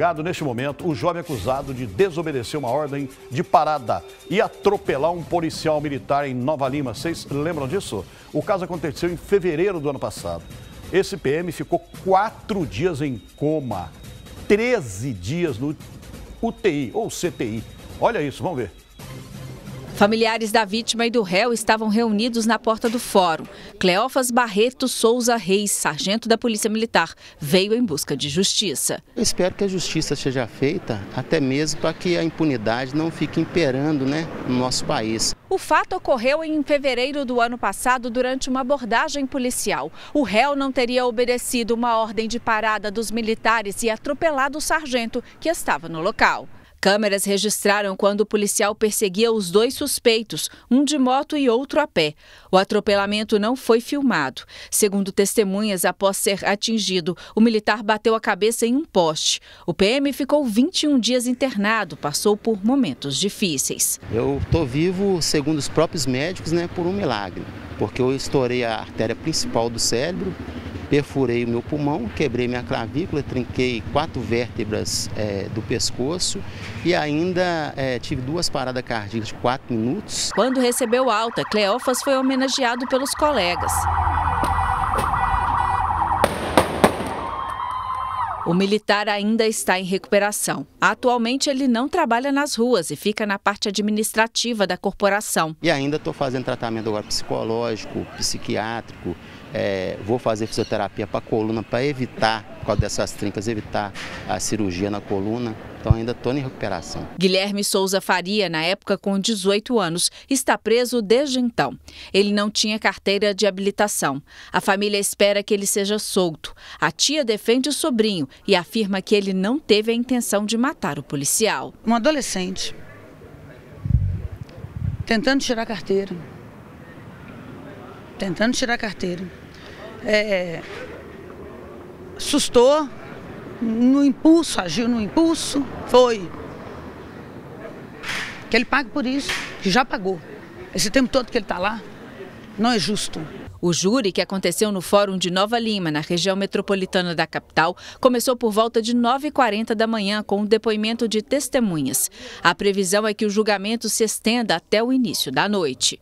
Gado, neste momento, o jovem acusado de desobedecer uma ordem de parada e atropelar um policial militar em Nova Lima. Vocês lembram disso? O caso aconteceu em fevereiro do ano passado. Esse PM ficou quatro dias em coma, 13 dias no UTI ou CTI. Olha isso, vamos ver. Familiares da vítima e do réu estavam reunidos na porta do fórum. Cleófas Barreto Souza Reis, sargento da Polícia Militar, veio em busca de justiça. Eu espero que a justiça seja feita, até mesmo para que a impunidade não fique imperando né, no nosso país. O fato ocorreu em fevereiro do ano passado durante uma abordagem policial. O réu não teria obedecido uma ordem de parada dos militares e atropelado o sargento que estava no local. Câmeras registraram quando o policial perseguia os dois suspeitos, um de moto e outro a pé. O atropelamento não foi filmado. Segundo testemunhas, após ser atingido, o militar bateu a cabeça em um poste. O PM ficou 21 dias internado, passou por momentos difíceis. Eu estou vivo, segundo os próprios médicos, né, por um milagre, porque eu estourei a artéria principal do cérebro perfurei o meu pulmão, quebrei minha clavícula, trinquei quatro vértebras é, do pescoço e ainda é, tive duas paradas cardíacas de quatro minutos. Quando recebeu alta, Cleófas foi homenageado pelos colegas. O militar ainda está em recuperação. Atualmente, ele não trabalha nas ruas e fica na parte administrativa da corporação. E ainda estou fazendo tratamento agora psicológico, psiquiátrico, é, vou fazer fisioterapia para coluna para evitar, causa dessas trincas, evitar a cirurgia na coluna. Então ainda estou em recuperação. Guilherme Souza Faria, na época com 18 anos, está preso desde então. Ele não tinha carteira de habilitação. A família espera que ele seja solto. A tia defende o sobrinho e afirma que ele não teve a intenção de matar o policial. Um adolescente tentando tirar a carteira. Tentando tirar a carteira é, assustou, no impulso, agiu no impulso, foi. Que ele pague por isso, que já pagou. Esse tempo todo que ele está lá, não é justo. O júri, que aconteceu no Fórum de Nova Lima, na região metropolitana da capital, começou por volta de 9h40 da manhã com o um depoimento de testemunhas. A previsão é que o julgamento se estenda até o início da noite.